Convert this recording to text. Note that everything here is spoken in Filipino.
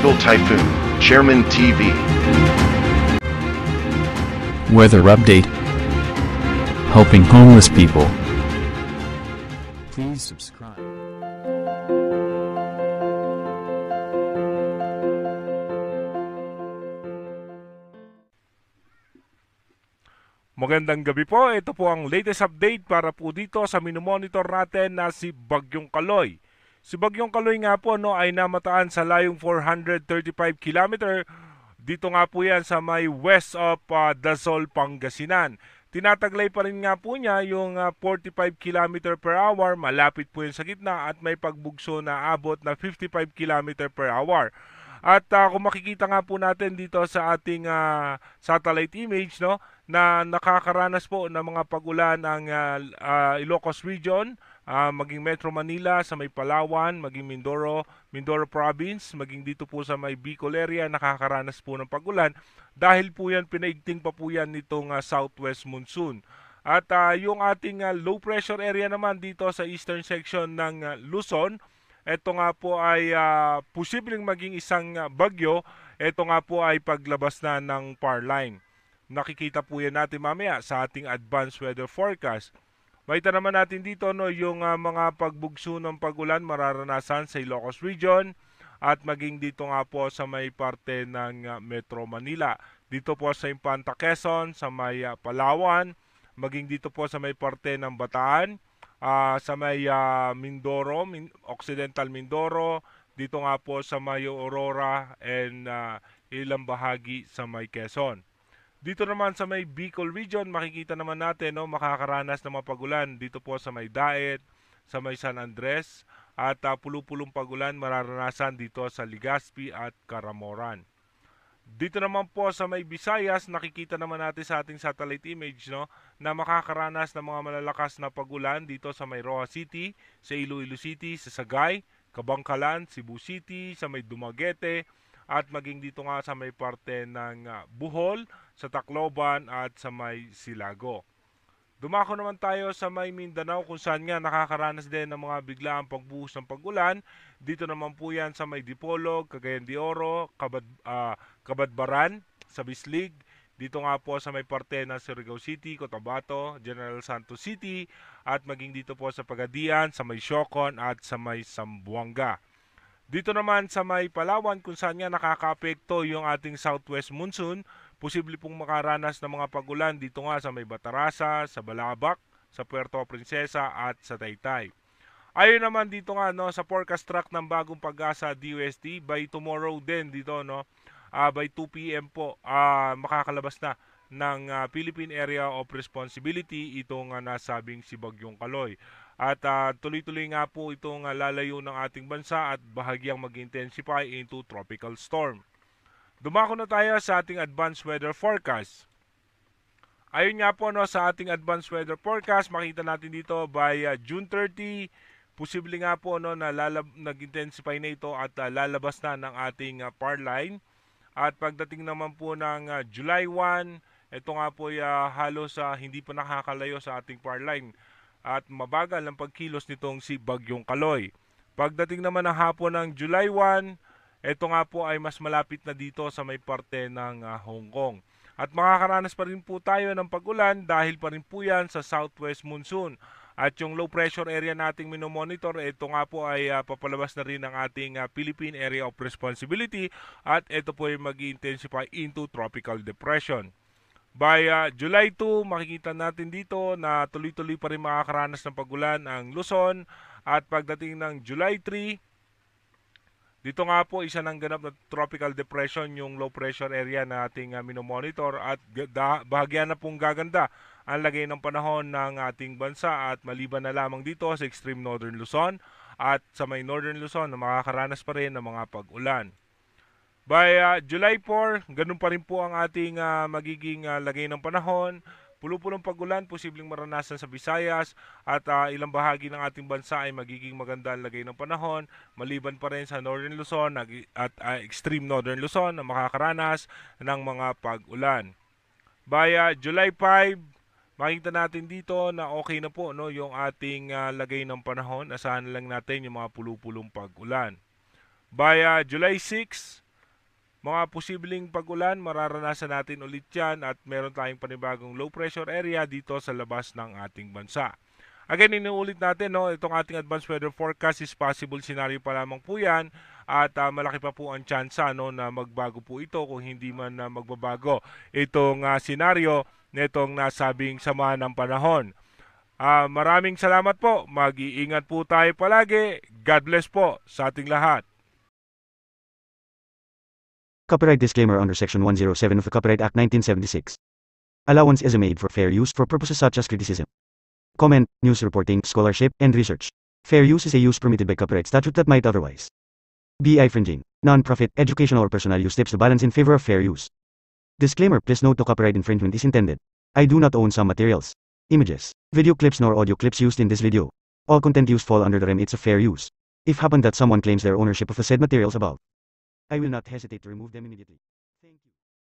Global Typhoon, Chairman TV. Weather update. Helping homeless people. Please subscribe. Magandang gabi po. Ito po ang latest update para po dito sa minomonitor natin na si Bagyong Kaloy. Si Bagyong Kaloy nga po no, ay namataan sa layong 435 km. Dito nga po yan sa may west of uh, Dasol, Pangasinan. Tinataglay pa rin nga po niya yung uh, 45 km per hour. Malapit po yun sa gitna at may pagbugso na abot na 55 km per hour. At uh, kung makikita nga po natin dito sa ating uh, satellite image no na nakakaranas po ng mga pagulan ang uh, uh, Ilocos region, uh, maging Metro Manila sa may Palawan, maging Mindoro, Mindoro province, maging dito po sa may Bicol area nakakaranas po ng pagulan dahil po yan pinaigting pa po yan nitong uh, southwest monsoon. At uh, yung ating uh, low pressure area naman dito sa eastern section ng uh, Luzon, ito nga po ay uh, posibleng maging isang uh, bagyo. Ito nga po ay paglabas na ng par line. Nakikita po yan natin mamaya sa ating advanced weather forecast. Makita naman natin dito no, yung uh, mga pagbugso ng pagulan mararanasan sa Ilocos Region at maging dito nga po sa may parte ng uh, Metro Manila. Dito po sa Impanta Quezon, sa may uh, Palawan, maging dito po sa may parte ng Bataan, uh, sa may uh, Mindoro, Min- Occidental Mindoro, dito nga po sa may Aurora and uh, ilang bahagi sa may Quezon. Dito naman sa may Bicol region, makikita naman natin no, makakaranas ng mga pagulan dito po sa may Daet, sa may San Andres at uh, pulupulong pagulan mararanasan dito sa Legazpi at Caramoran. Dito naman po sa may Visayas, nakikita naman natin sa ating satellite image no, na makakaranas ng mga malalakas na pagulan dito sa may Roa City, sa Iloilo City, sa Sagay, Kabangkalan, Cebu City, sa may Dumaguete, at maging dito nga sa may parte ng uh, Buhol, sa Tacloban at sa may Silago. Dumako naman tayo sa may Mindanao kung saan nga nakakaranas din ng mga biglaang pagbuhos ng pagulan. Dito naman po yan sa may Dipolog, Cagayan de Oro, Kabad, uh, Kabadbaran, sa Bislig. Dito nga po sa may parte ng Surigao City, Cotabato, General Santos City at maging dito po sa Pagadian, sa may Siocon at sa may Sambuanga. Dito naman sa may Palawan kung saan nga nakakaapekto yung ating southwest monsoon posible pong makaranas ng mga pagulan dito nga sa may Batarasa, sa Balabac, sa Puerto Princesa at sa Taytay. Ayon naman dito nga no sa forecast track ng bagong pag-asa DUST by tomorrow din dito no uh, by 2 PM po uh, makakalabas na ng uh, Philippine Area of Responsibility itong uh, nasabing si Bagyong Kaloy. At uh, tuloy-tuloy nga po itong uh, lalayo ng ating bansa at bahagyang mag-intensify into tropical storm. Dumako na tayo sa ating advanced weather forecast. Ayun nga po no, sa ating advanced weather forecast, makita natin dito by uh, June 30, posible nga po no, na lalab- nag-intensify na ito at uh, lalabas na ng ating uh, par line. At pagdating naman po ng uh, July 1, ito nga po uh, halos uh, hindi pa nakakalayo sa ating par line at mabagal ang pagkilos nitong si Bagyong Kaloy. Pagdating naman ng hapon ng July 1, ito nga po ay mas malapit na dito sa may parte ng uh, Hong Kong. At makakaranas pa rin po tayo ng pagulan dahil pa rin po yan sa southwest monsoon. At yung low pressure area nating minomonitor, ito nga po ay uh, papalabas na rin ng ating uh, Philippine Area of Responsibility at ito po ay mag intensify into tropical depression. By uh, July 2, makikita natin dito na tuloy-tuloy pa rin makakaranas ng pagulan ang Luzon. At pagdating ng July 3, dito nga po isa ng ganap na tropical depression yung low pressure area na ating uh, minomonitor. At bahagyan na pong gaganda ang lagay ng panahon ng ating bansa. At maliban na lamang dito sa extreme northern Luzon at sa may northern Luzon na makakaranas pa rin ng mga pag-ulan. By uh, July 4, ganun pa rin po ang ating uh, magiging uh, lagay ng panahon Pulupulong pagulan, posibleng maranasan sa Visayas at uh, ilang bahagi ng ating bansa ay magiging maganda ang lagay ng panahon. Maliban pa rin sa Northern Luzon at uh, extreme Northern Luzon na makakaranas ng mga pag-ulan. By uh, July 5, makita natin dito na okay na po no, yung ating uh, lagay ng panahon. Asahan lang natin yung mga pulupulong pag-ulan. By uh, July 6, mga posibleng pagulan, mararanasan natin ulit yan at meron tayong panibagong low pressure area dito sa labas ng ating bansa. Again, inuulit natin, no, itong ating advanced weather forecast is possible scenario pa lamang po yan at ah, malaki pa po ang tsansa no, na magbago po ito kung hindi man na magbabago itong ah, senaryo nitong nasabing sama ng panahon. Ah, maraming salamat po. Mag-iingat po tayo palagi. God bless po sa ating lahat. Copyright disclaimer under Section 107 of the Copyright Act 1976. Allowance is made for fair use for purposes such as criticism, comment, news reporting, scholarship, and research. Fair use is a use permitted by copyright statute that might otherwise be infringing. Non-profit, educational, or personal use tips the balance in favor of fair use. Disclaimer Please note to copyright infringement is intended. I do not own some materials, images, video clips, nor audio clips used in this video. All content used fall under the remits of fair use. If happen that someone claims their ownership of the said materials above, I will not hesitate to remove them immediately.